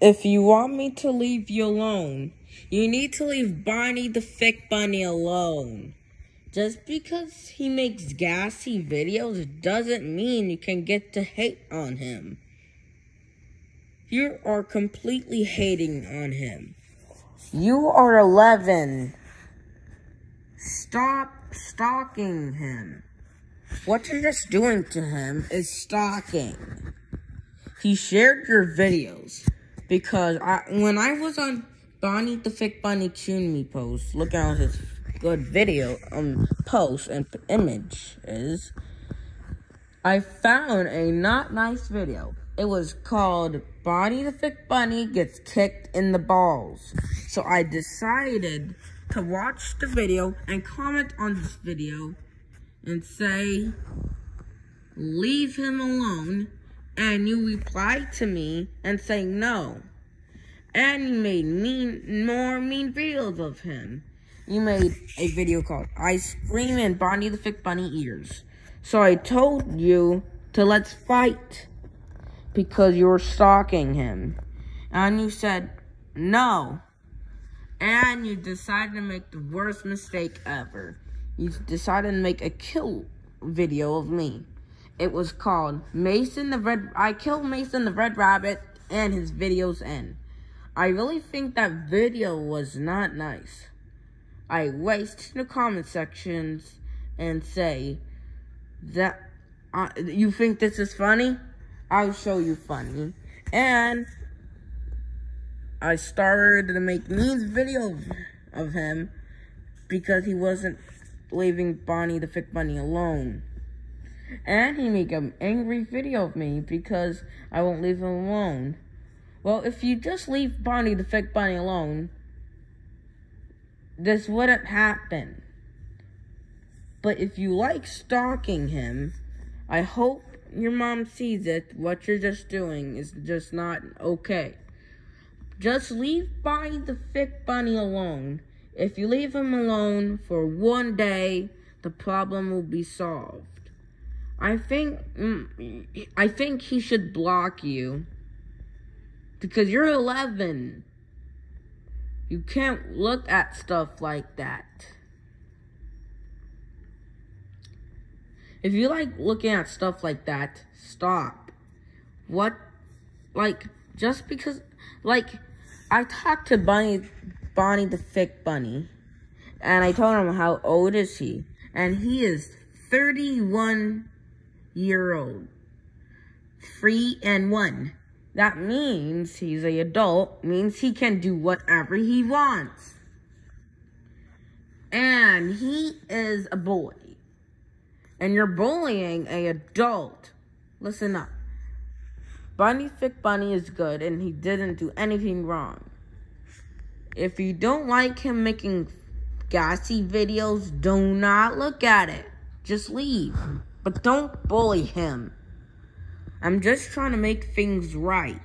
If you want me to leave you alone, you need to leave Bonnie the Thicc Bunny alone. Just because he makes gassy videos doesn't mean you can get to hate on him. You are completely hating on him. You are 11. Stop stalking him. What you're just doing to him is stalking. He shared your videos because I when I was on Bonnie the Thicc Bunny Tune Me post, looking at his good video um post and images, I found a not nice video. It was called Bonnie the Thicc Bunny Gets Kicked in the Balls. So I decided to watch the video and comment on this video and say, leave him alone. And you replied to me and saying no. And you made mean, more mean videos of him. You made a video called I Scream and Bonnie the Thicc Bunny Ears. So I told you to let's fight because you were stalking him. And you said no. And you decided to make the worst mistake ever. You decided to make a kill video of me. It was called Mason the Red. I killed Mason the Red Rabbit and his videos end. I really think that video was not nice. I waste the comment sections and say that uh, you think this is funny. I'll show you funny. And I started to make memes video of him because he wasn't leaving Bonnie the Thicc Bunny alone. And he make an angry video of me because I won't leave him alone. Well, if you just leave Bonnie the Thicc Bunny alone, this wouldn't happen. But if you like stalking him, I hope your mom sees it. What you're just doing is just not okay. Just leave Bonnie the Thicc Bunny alone. If you leave him alone for one day, the problem will be solved. I think mm, I think he should block you because you're 11. You can't look at stuff like that. If you like looking at stuff like that, stop. What like just because like I talked to Bunny Bonnie the Thicc Bunny. And I told him how old is he. And he is 31 year old. Three and one. That means he's a adult, means he can do whatever he wants. And he is a boy. And you're bullying a adult. Listen up. Bunny Thicc Bunny is good and he didn't do anything wrong. If you don't like him making gassy videos, do not look at it. Just leave. But don't bully him. I'm just trying to make things right.